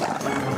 that.